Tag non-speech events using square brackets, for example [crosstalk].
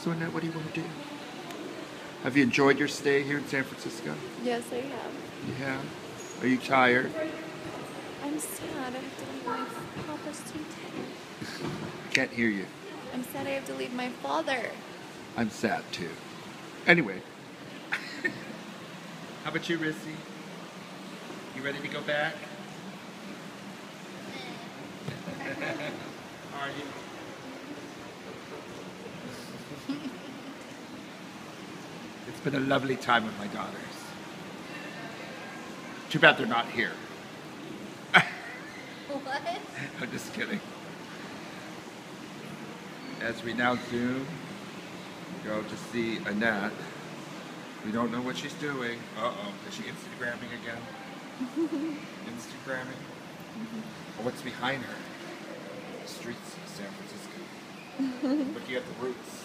So Annette, what do you want to do? Have you enjoyed your stay here in San Francisco? Yes, I have. You have? Are you tired? I'm sad. I have to leave my papa's too. I can't hear you. I'm sad I have to leave my father. I'm sad too. Anyway. [laughs] How about you, Rissy? You ready to go back? [laughs] [laughs] Are you? It's been a lovely time with my daughters. Too bad they're not here. [laughs] What? I'm just kidding. As we now zoom, go to see Annette. We don't know what she's doing. Uh oh. Is she Instagramming again? [laughs] Instagramming? Oh, what's behind her? The streets of San Francisco. [laughs] Looking at the roots.